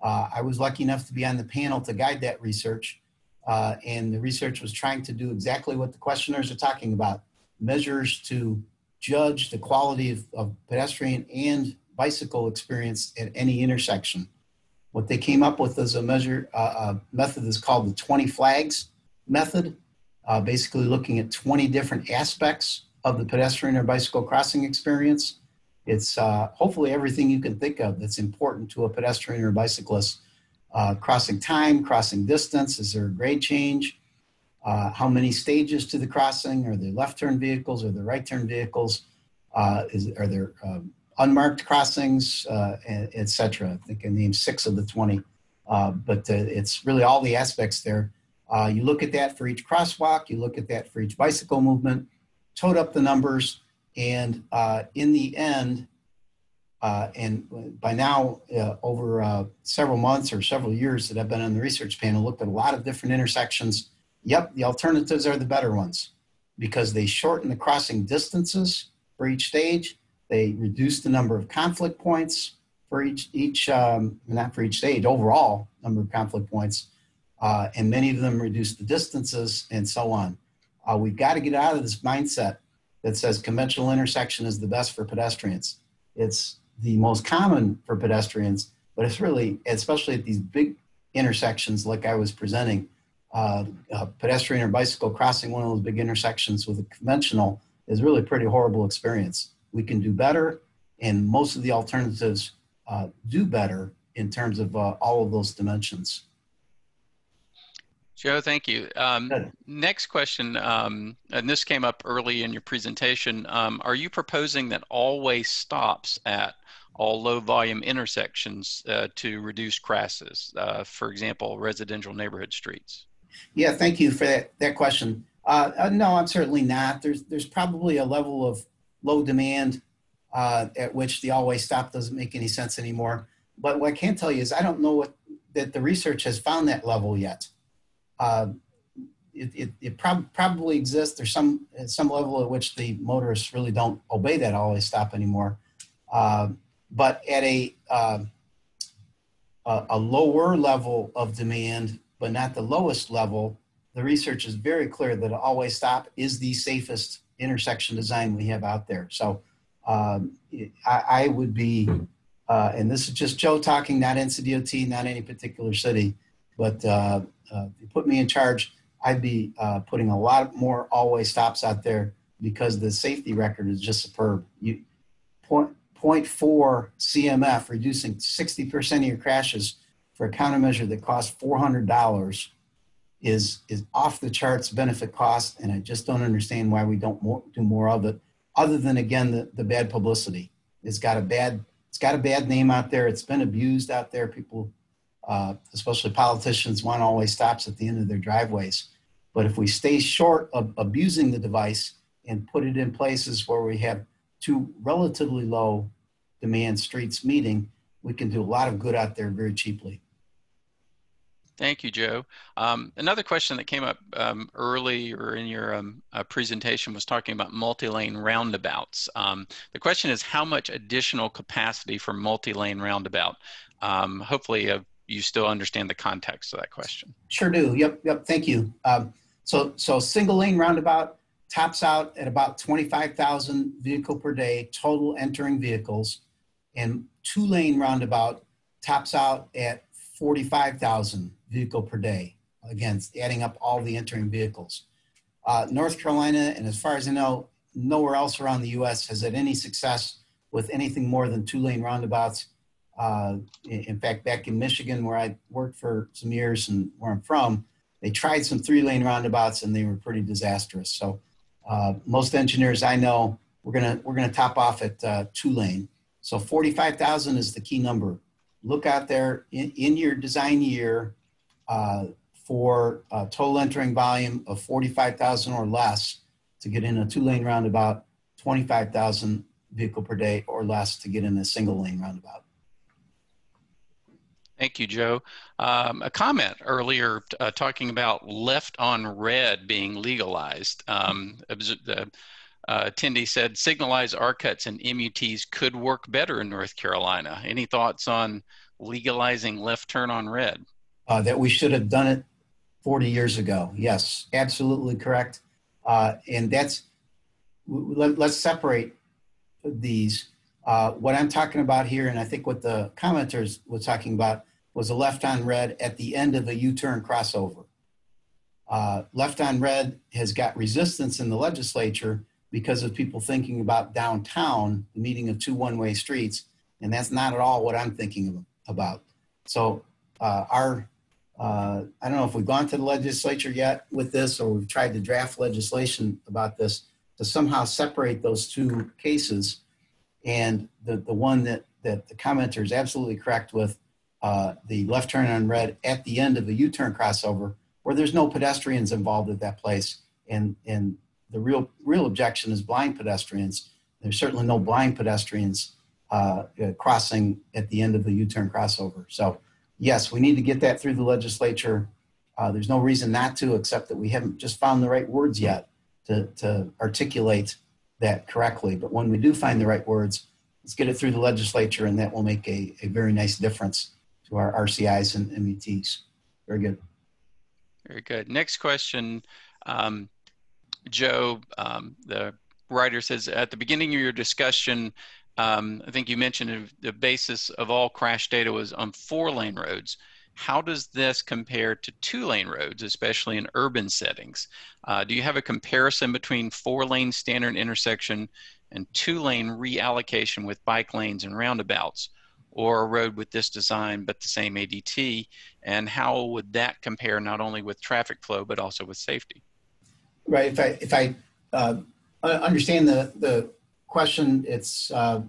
Uh, I was lucky enough to be on the panel to guide that research. and the research was trying to do exactly what the questioners are talking about, measures to judge the quality of, of pedestrian and bicycle experience at any intersection. What they came up with is a measure, uh, a method that's called the 20 flags method, uh, basically looking at 20 different aspects of the pedestrian or bicycle crossing experience. It's uh, hopefully everything you can think of that's important to a pedestrian or bicyclist. Uh, crossing time, crossing distance, is there a grade change? Uh, how many stages to the crossing? Are there left turn vehicles? Are there right turn vehicles? Uh, is, are there um, unmarked crossings, uh, etc. I think I named six of the 20, uh, but uh, it's really all the aspects there. Uh, you look at that for each crosswalk, you look at that for each bicycle movement, total up the numbers, and in the end, and by now, over several months or several years that I've been on the research panel, looked at a lot of different intersections. Yep, the alternatives are the better ones because they shorten the crossing distances for each stage they reduce the number of conflict points for each, each um, not for each stage, overall number of conflict points. Uh, and many of them reduce the distances and so on. Uh, we've got to get out of this mindset that says conventional intersection is the best for pedestrians. It's the most common for pedestrians, but it's really, especially at these big intersections like I was presenting, uh, pedestrian or bicycle crossing one of those big intersections with a conventional is really a pretty horrible experience we can do better, and most of the alternatives uh, do better in terms of uh, all of those dimensions. Joe, thank you. Um, next question, um, and this came up early in your presentation. Um, are you proposing that all-way stops at all low volume intersections uh, to reduce crashes, uh, for example, residential neighborhood streets? Yeah, thank you for that, that question. Uh, uh, no, I'm certainly not. There's, there's probably a level of low demand uh, at which the all-way stop doesn't make any sense anymore. But what I can tell you is I don't know what that the research has found that level yet. Uh, it, it, it prob- probably exists. There's some some level at which the motorists really don't obey that all-way stop anymore. Uh, but at uh, a a lower level of demand, but not the lowest level, the research is very clear that all-way stop is the safest intersection design we have out there. So um, I, I, would be, uh, and this is just Joe talking, not NCDOT, not any particular city, but uh, uh, if you put me in charge, I'd be uh, putting a lot more all-way stops out there because the safety record is just superb. You point, 0.4 CMF, reducing 60% of your crashes for a countermeasure that costs $400 is is off the charts benefit cost, and I just don't understand why we don't more, do more of it. Other than again the, the bad publicity, it's got a bad it's got a bad name out there. It's been abused out there. People, uh, especially politicians, want all-way stops at the end of their driveways. But if we stay short of abusing the device and put it in places where we have two relatively low demand streets meeting, we can do a lot of good out there very cheaply. Thank you, Joe. Um, another question that came up um, early or in your um, uh, presentation was talking about multi-lane roundabouts. Um, the question is how much additional capacity for multi-lane roundabout? Um, hopefully uh, you still understand the context of that question. Sure do. Yep, yep. Thank you. Um, so, so single lane roundabout tops out at about 25,000 vehicle per day total entering vehicles, and two lane roundabout tops out at 45,000 vehicle per day. Again, adding up all the entering vehicles. Uh, North Carolina, and as far as I know, nowhere else around the U.S. has had any success with anything more than two lane roundabouts. Uh, in fact, back in Michigan, where I worked for some years and where I'm from, they tried some three lane roundabouts and they were pretty disastrous. So uh, most engineers I know, we're gonna we're gonna top off at uh, two lane. So 45,000 is the key number. Look out there in, in your design year uh, for a total entering volume of 45,000 or less to get in a two lane roundabout, 25,000 vehicle per day or less to get in a single lane roundabout. Thank you, Joe. Um, a comment earlier uh, talking about left on red being legalized. Um, uh, attendee said signalized RCUTs and MUTs could work better in North Carolina. Any thoughts on legalizing left turn on red? Uh, that we should have done it 40 years ago. Yes, absolutely correct. Uh, and that's, let, us separate these. Uh, what I'm talking about here, and I think what the commenters were talking about, was a left on red at the end of a U-turn crossover. Uh, left on red has got resistance in the legislature because of people thinking about downtown, the meeting of two one-way streets, and that's not at all what I'm thinking about. So uh, our, uh, I don't know if we've gone to the legislature yet with this, or we've tried to draft legislation about this to somehow separate those two cases. And the, the one that, that the commenter is absolutely correct with uh, the left turn on red at the end of the U-turn crossover where there's no pedestrians involved at that place. And, and the real, real objection is blind pedestrians. There's certainly no blind pedestrians uh, uh, crossing at the end of the U-turn crossover. So yes, we need to get that through the legislature. Uh, there's no reason not to, except that we haven't just found the right words yet to, to articulate that correctly. But when we do find the right words, let's get it through the legislature and that will make a, a very nice difference to our RCIs and MUTs. Very good. Very good. Next question. Um, Joe, um, the writer says, at the beginning of your discussion, um, I think you mentioned the basis of all crash data was on four lane roads. How does this compare to two lane roads, especially in urban settings? Uh, do you have a comparison between four lane standard intersection and two lane reallocation with bike lanes and roundabouts? or a road with this design but the same ADT? And how would that compare not only with traffic flow but also with safety? Right. If I if I uh, understand the the question, it's uh,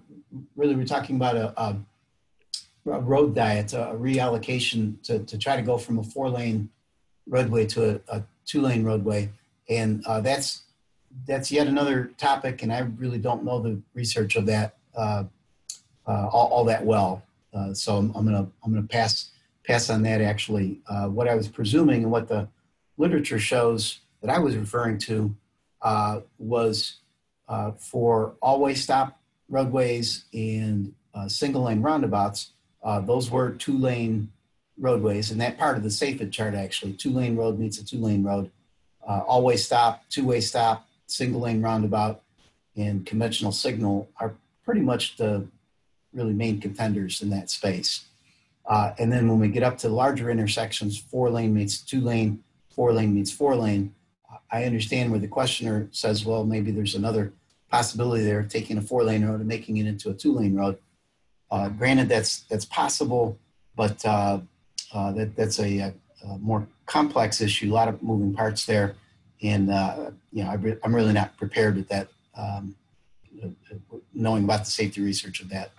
really we're talking about a, a, road diet, a reallocation to, to try to go from a four lane roadway to a, a two lane roadway, and uh, that's that's yet another topic, and I really don't know the research of that. Uh, uh, all, all, that well. Uh, so I'm, I'm, gonna I'm gonna pass pass on that. Actually, uh, what I was presuming and what the literature shows that I was referring to uh, was uh, for all-way stop roadways and uh, single-lane roundabouts. those were two-lane roadways, and that part of the SAFET chart actually, two-lane road meets a two-lane road. all-way stop, two-way stop, single-lane roundabout, and conventional signal are pretty much the really main contenders in that space. Uh, and then when we get up to larger intersections, four lane meets two lane, four lane meets four lane, I understand where the questioner says, well, maybe there's another possibility there, taking a four lane road and making it into a two lane road. Uh, granted, that's that's possible, but uh, uh, that that's a, a, more complex issue. A lot of moving parts there, and uh, you know, I am really not prepared with that, um, knowing about the safety research of that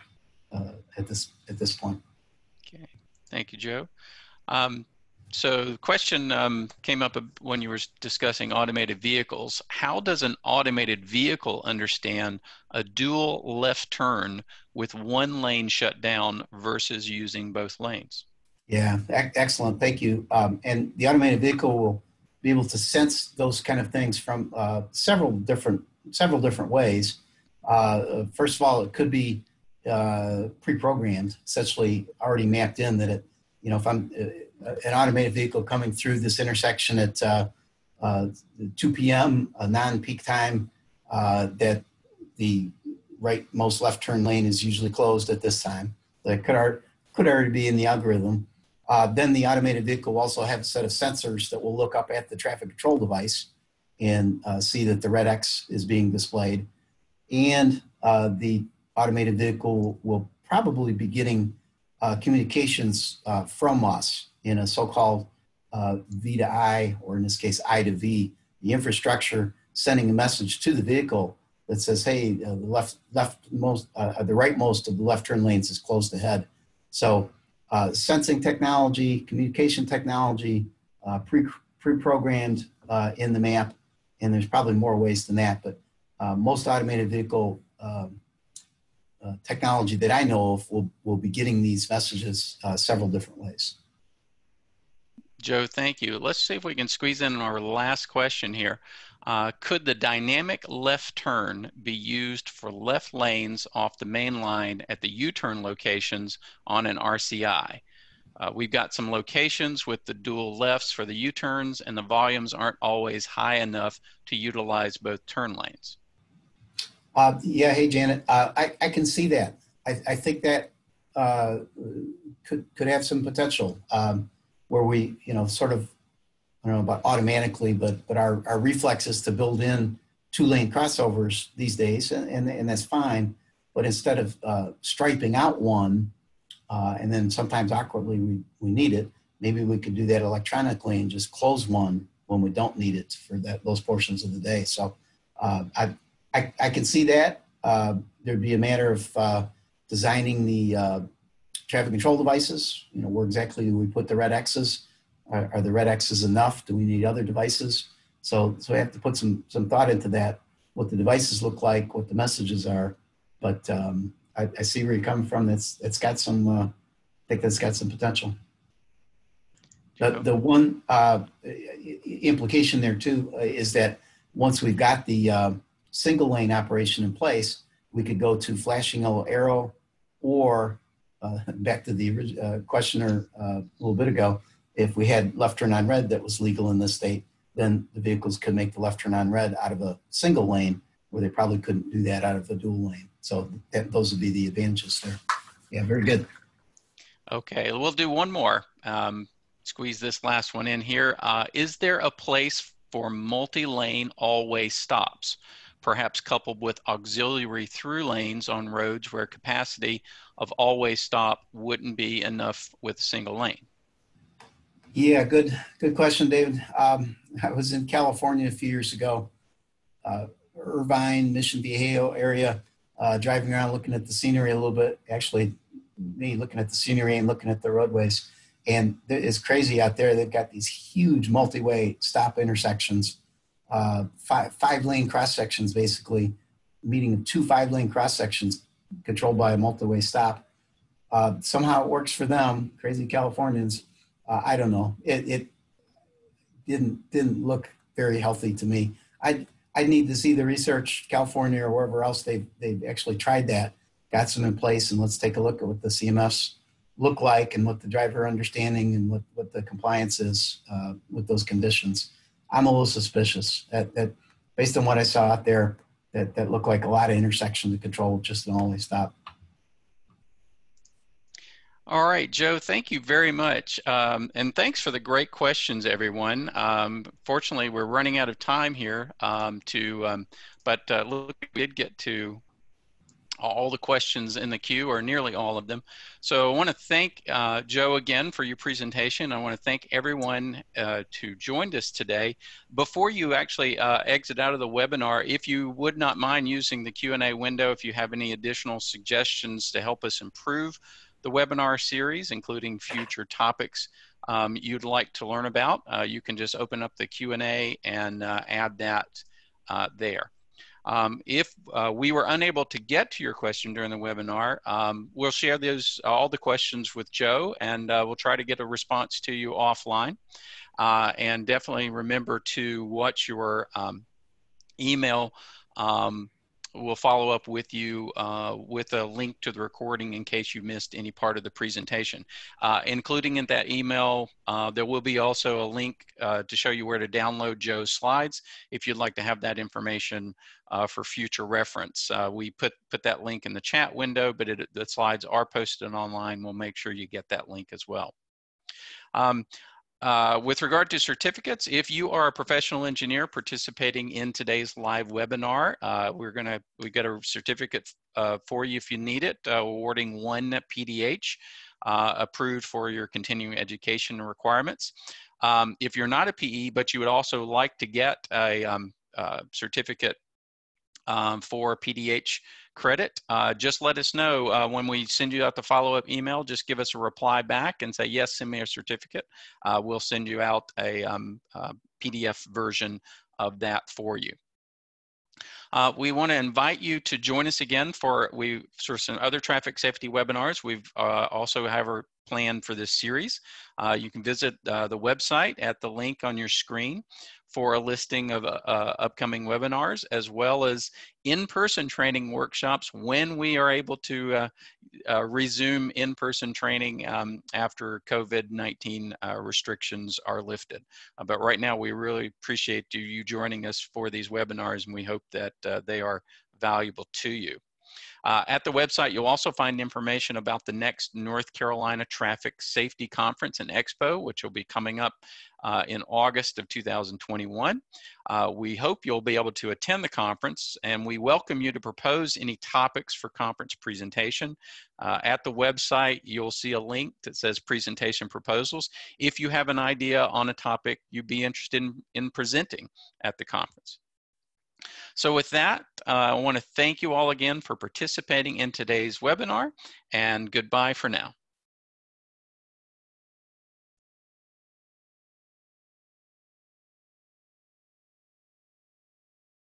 uh, at this at this point. Okay, thank you, Joe. Um, so the question um, came up when you were discussing automated vehicles. How does an automated vehicle understand a dual left turn with one lane shut down versus using both lanes? Yeah, excellent. Thank you. Um, and the automated vehicle will be able to sense those kind of things from uh, several different several different ways. Uh, first of all, it could be uh, pre-programmed, essentially already mapped in that it, you know, if I'm uh, an automated vehicle coming through this intersection at uh, uh, 2 p.m., a non-peak time, that the rightmost left turn lane is usually closed at this time. That could, could already be in the algorithm. Uh, then the automated vehicle will also have a set of sensors that will look up at the traffic control device and uh, see that the red X is being displayed. And uh, the automated vehicle will probably be getting uh, communications uh, from us in a so-called uh, V to I, or in this case, I to V, the infrastructure sending a message to the vehicle that says, hey, the left, left most, the right most of the left turn lanes is closed ahead. So uh, sensing technology, communication technology, uh, pre, pre-programmed uh, in the map, and there's probably more ways than that, but uh, most automated vehicle um, uh, technology that I know of will, will be getting these messages uh, several different ways. Joe, thank you. Let's see if we can squeeze in our last question here. Uh, could the dynamic left turn be used for left lanes off the main line at the U-turn locations on an RCI? Uh, we've got some locations with the dual lefts for the U-turns and the volumes aren't always high enough to utilize both turn lanes. Uh, yeah, hey Janet, uh, I, I can see that. I, I think that uh, could, could have some potential um, where we, you know, sort of I don't know about automatically, but but our, our reflex is to build in two lane crossovers these days, and, and, and that's fine. But instead of uh, striping out one, uh, and then sometimes awkwardly we, we need it, maybe we could do that electronically and just close one when we don't need it for that those portions of the day. So uh, I, I, I can see that. Uh, there'd be a matter of uh, designing the uh, traffic control devices. You know, where exactly do we put the red X's are, are, the red X's enough? Do we need other devices? So, so we have to put some, some thought into that, what the devices look like, what the messages are. But um, I, I, see where you're coming from. It's, it's got some, uh, I think that's got some potential. The, the one uh, implication there too uh, is that once we've got the uh, single lane operation in place, we could go to flashing yellow arrow or uh, back to the uh, questioner uh, a little bit ago, if we had left turn on red that was legal in this state, then the vehicles could make the left turn on red out of a single lane where they probably couldn't do that out of a dual lane. So that, those would be the advantages there. Yeah, very good. Okay, we'll do one more. Um, squeeze this last one in here. Uh, is there a place for multi-lane all-way stops, perhaps coupled with auxiliary through lanes on roads where capacity of all-way stop wouldn't be enough with single lane? Yeah, good, good question, David. Um, I was in California a few years ago, uh, Irvine, Mission Viejo area, uh, driving around looking at the scenery a little bit. Actually, me looking at the scenery and looking at the roadways. And it's crazy out there. They've got these huge multi-way stop intersections, uh, five, five lane cross sections, basically, meeting two five lane cross sections controlled by a multi-way stop. Uh, somehow it works for them, crazy Californians uh, I don't know. It, it didn't didn't look very healthy to me. I I need to see the research, California or wherever else they've they've actually tried that, got some in place, and let's take a look at what the CMFs look like and what the driver understanding and what what the compliance is uh, with those conditions. I'm a little suspicious that that based on what I saw out there, that that looked like a lot of intersection to control just an all-way stop. All right, Joe, thank you very much. Um, and thanks for the great questions, everyone. Um, fortunately, we're running out of time here um, to, um, but uh, look, we did get to all the questions in the queue or nearly all of them. So I want to thank uh, Joe again for your presentation. I want to thank everyone uh, to joined us today. Before you actually uh, exit out of the webinar, if you would not mind using the Q&A window, if you have any additional suggestions to help us improve the webinar series, including future topics um, you'd like to learn about. Uh, you can just open up the Q&A and uh, add that uh, there. Um, if uh, we were unable to get to your question during the webinar, um, we'll share those all the questions with Joe, and uh, we'll try to get a response to you offline. Uh, and definitely remember to watch your um, email um, we'll follow up with you uh, with a link to the recording in case you missed any part of the presentation. Uh, including in that email, uh, there will be also a link uh, to show you where to download Joe's slides if you'd like to have that information uh, for future reference. Uh, we put, put that link in the chat window, but it, the slides are posted online. We'll make sure you get that link as well. Um, uh, with regard to certificates, if you are a professional engineer participating in today's live webinar, uh, we're gonna, we got a certificate uh, for you if you need it, uh, awarding one PDH uh, approved for your continuing education requirements. Um, if you're not a PE, but you would also like to get a um, certificate um, for PDH credit, uh, just let us know uh, when we send you out the follow-up email. Just give us a reply back and say, yes, send me a certificate. Uh, we'll send you out a um, PDF version of that for you. Uh, we want to invite you to join us again for we for some other traffic safety webinars. We've uh, also have a plan for this series. Uh, you can visit the website at the link on your screen for a listing of uh, uh, upcoming webinars as well as in-person training workshops when we are able to uh, uh resume in-person training um, after COVID-19 uh, restrictions are lifted. Uh, but right now we really appreciate you joining us for these webinars and we hope that they are valuable to you. Uh, at the website, you'll also find information about the next North Carolina Traffic Safety Conference and Expo, which will be coming up uh, in August of 2021. Uh, we hope you'll be able to attend the conference and we welcome you to propose any topics for conference presentation. Uh, at the website, you'll see a link that says presentation proposals. If you have an idea on a topic you'd be interested in, in presenting at the conference. So with that, uh, I want to thank you all again for participating in today's webinar and goodbye for now.